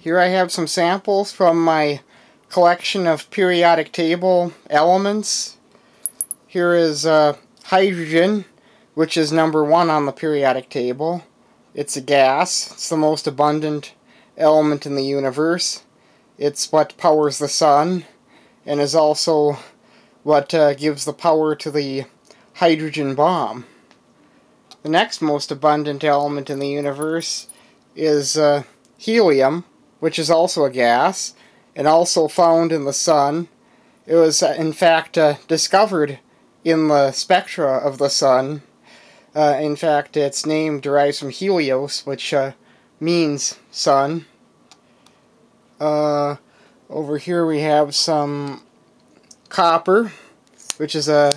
Here I have some samples from my collection of periodic table elements. Here is uh, hydrogen, which is number one on the periodic table. It's a gas. It's the most abundant element in the universe. It's what powers the sun and is also what uh, gives the power to the hydrogen bomb. The next most abundant element in the universe is uh, helium, which is also a gas, and also found in the sun. It was, uh, in fact, uh, discovered in the spectra of the sun. Uh, in fact, its name derives from Helios, which uh, means sun. Uh, over here we have some copper, which is a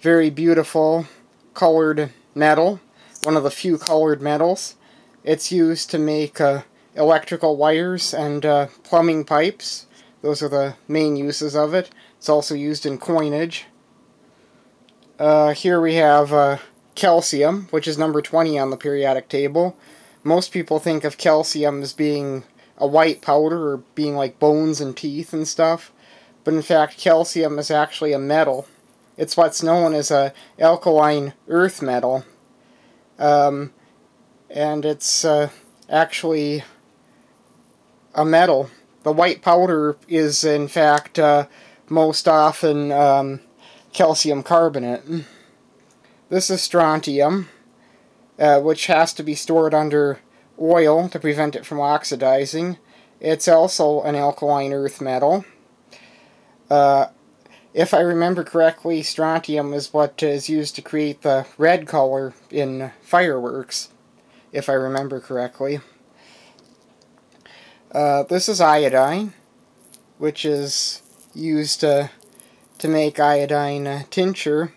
very beautiful colored metal, one of the few colored metals. It's used to make uh, electrical wires and uh, plumbing pipes. Those are the main uses of it. It's also used in coinage. Uh, here we have uh, calcium, which is number 20 on the periodic table. Most people think of calcium as being a white powder or being like bones and teeth and stuff. But in fact, calcium is actually a metal. It's what's known as a alkaline earth metal. Um, and it's uh, actually a metal. The white powder is, in fact, uh, most often um, calcium carbonate. This is strontium, uh, which has to be stored under oil to prevent it from oxidizing. It's also an alkaline earth metal. Uh, if I remember correctly, strontium is what is used to create the red color in fireworks, if I remember correctly. Uh, this is iodine, which is used to, to make iodine uh, tincture.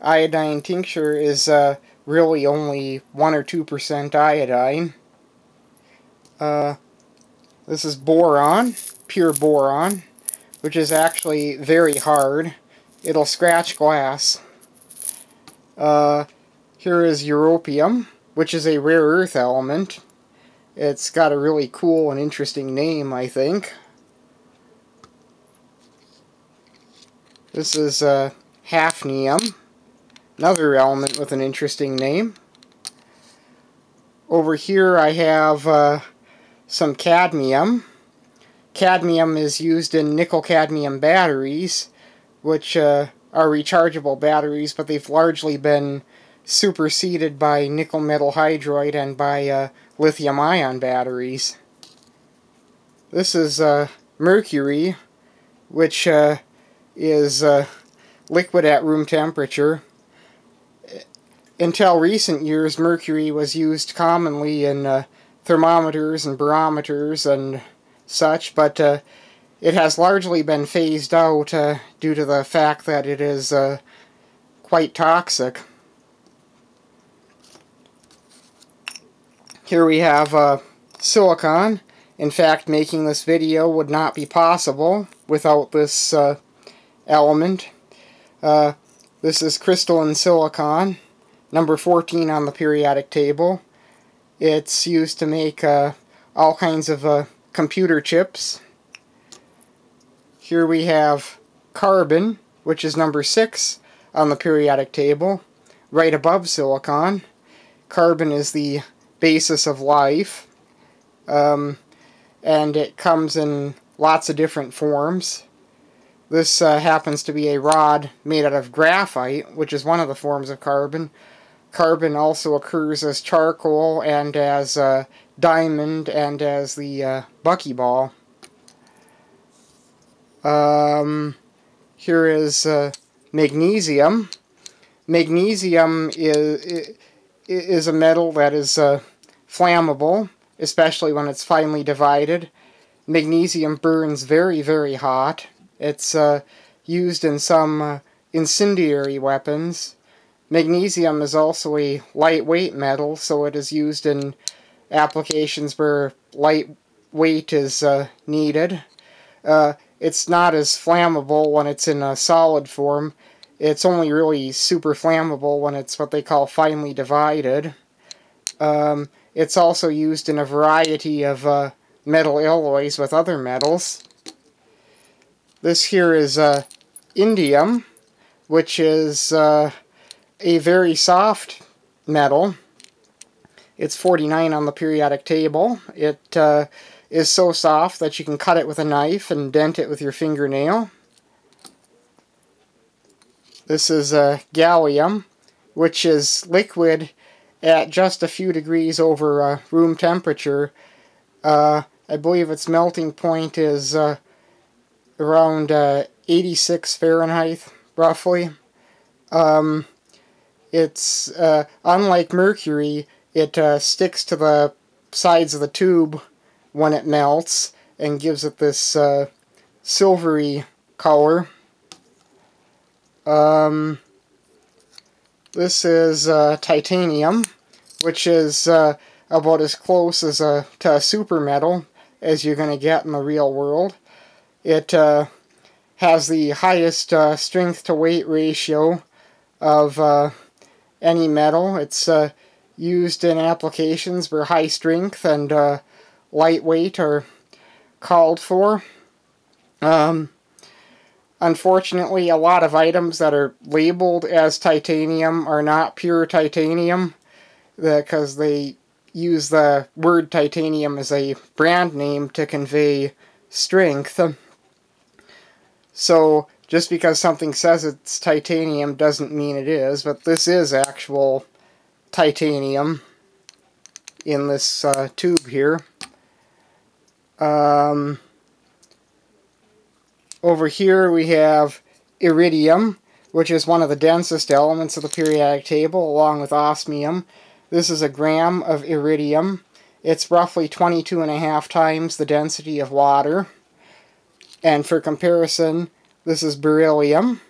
Iodine tincture is uh, really only 1 or 2% iodine. Uh, this is boron, pure boron, which is actually very hard. It'll scratch glass. Uh, here is europium, which is a rare earth element. It's got a really cool and interesting name, I think. This is uh, hafnium, another element with an interesting name. Over here I have uh, some cadmium. Cadmium is used in nickel-cadmium batteries, which uh, are rechargeable batteries, but they've largely been superseded by nickel metal hydride and by uh, lithium ion batteries. This is uh, mercury, which uh, is uh, liquid at room temperature. Until recent years, mercury was used commonly in uh, thermometers and barometers and such, but uh, it has largely been phased out due to the fact that it is quite toxic. Here we have uh, silicon. In fact, making this video would not be possible without this uh, element. Uh, this is crystalline silicon, number 14 on the periodic table. It's used to make uh, all kinds of uh, computer chips. Here we have carbon, which is number 6 on the periodic table, right above silicon. Carbon is the basis of life. Um, and it comes in lots of different forms. This uh, happens to be a rod made out of graphite, which is one of the forms of carbon. Carbon also occurs as charcoal and as uh, diamond and as the uh, buckyball. Um, here is uh, magnesium. Magnesium is, is a metal that is uh, flammable, especially when it's finely divided. Magnesium burns very, very hot. It's uh, used in some uh, incendiary weapons. Magnesium is also a lightweight metal, so it is used in applications where light weight is uh, needed. Uh, it's not as flammable when it's in a solid form. It's only really super flammable when it's what they call finely divided. Um, it's also used in a variety of uh, metal alloys with other metals. This here is uh, indium, which is uh, a very soft metal. It's 49 on the periodic table. It uh, is so soft that you can cut it with a knife and dent it with your fingernail. This is uh, gallium, which is liquid at just a few degrees over uh, room temperature. Uh, I believe its melting point is uh, around uh, 86 Fahrenheit, roughly. Um, it's uh, unlike mercury, it uh, sticks to the sides of the tube when it melts and gives it this silvery color. Um, this is uh, titanium, which is uh, about as close as a, to a super metal as you're going to get in the real world. It uh, has the highest uh, strength to weight ratio of uh, any metal. It's uh, used in applications where high strength and lightweight are called for. Um, unfortunately, a lot of items that are labeled as titanium are not pure titanium because they use the word titanium as a brand name to convey strength. So just because something says it's titanium doesn't mean it is, but this is actual titanium in this uh, tube here. Um, over here we have iridium, which is one of the densest elements of the periodic table, along with osmium. This is a gram of iridium. It's roughly 22 and a half times the density of water. And for comparison, this is beryllium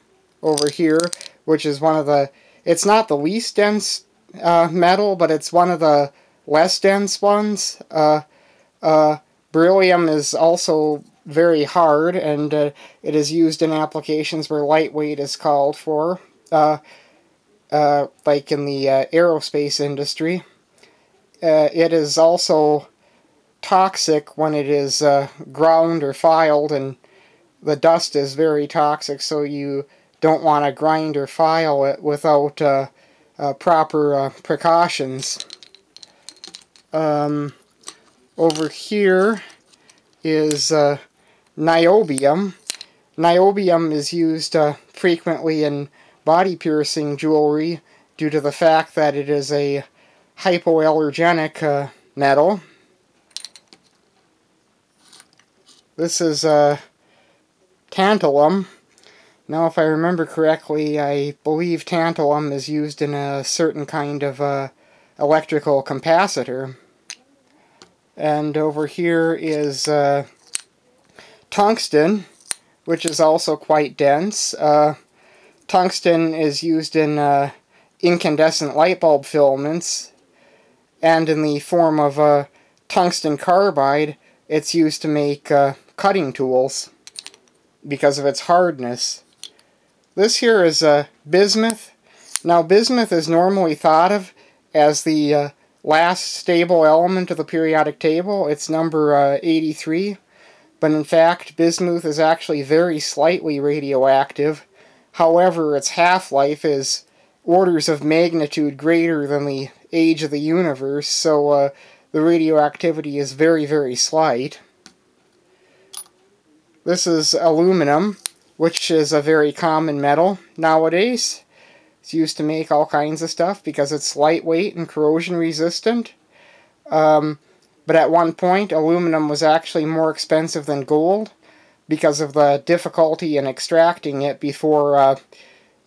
over here, which is one of the, it's not the least dense uh, metal, but it's one of the less dense ones. Uh, uh, beryllium is also very hard, and uh, it is used in applications where lightweight is called for, uh, uh, like in the aerospace industry. it is also toxic when it is ground or filed and the dust is very toxic, so you don't want to grind or file it without uh, uh, proper uh, precautions. Um, over here is uh, niobium. Niobium is used uh, frequently in body piercing jewelry due to the fact that it is a hypoallergenic uh, metal. This is a tantalum. Now, if I remember correctly, I believe tantalum is used in a certain kind of uh, electrical capacitor. And over here is uh, tungsten, which is also quite dense. Uh, tungsten is used in uh, incandescent light bulb filaments, and in the form of uh, tungsten carbide, it's used to make uh, cutting tools because of its hardness. This here is uh, bismuth. Now bismuth is normally thought of as the uh, last stable element of the periodic table. It's number uh, 83. But in fact, bismuth is actually very slightly radioactive. However, its half-life is orders of magnitude greater than the age of the universe, so uh, the radioactivity is very, very slight. This is aluminum, which is a very common metal nowadays. It's used to make all kinds of stuff because it's lightweight and corrosion resistant. Um, but at one point, aluminum was actually more expensive than gold because of the difficulty in extracting it before uh,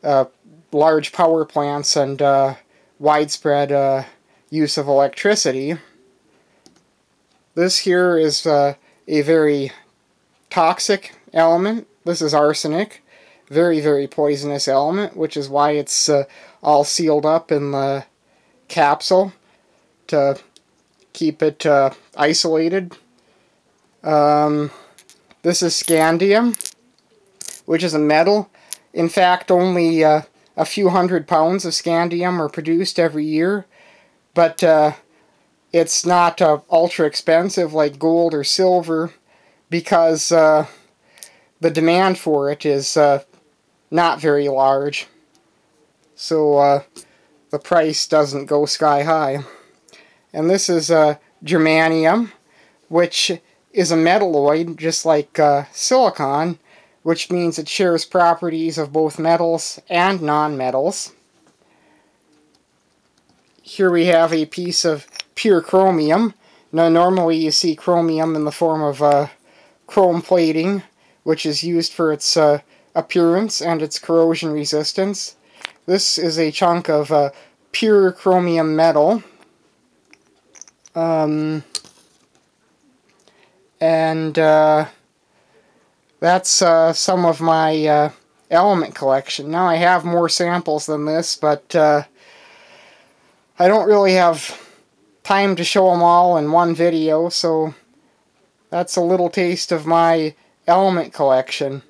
uh, large power plants and uh, widespread uh, use of electricity. This here is uh, a very toxic element. This is arsenic. Very, very poisonous element, which is why it's uh, all sealed up in the capsule to keep it uh, isolated. Um, this is scandium, which is a metal. In fact, only uh, a few hundred pounds of scandium are produced every year, but uh, it's not uh, ultra expensive like gold or silver because uh, the demand for it is uh, not very large. So the price doesn't go sky high. And this is uh, germanium, which is a metalloid just like uh, silicon, which means it shares properties of both metals and nonmetals. Here we have a piece of pure chromium. Now normally you see chromium in the form of uh, chrome plating, which is used for its uh, appearance and its corrosion resistance. This is a chunk of uh, pure chromium metal. Um, and uh, that's uh, some of my uh, element collection. Now I have more samples than this, but uh, I don't really have time to show them all in one video, so that's a little taste of my element collection.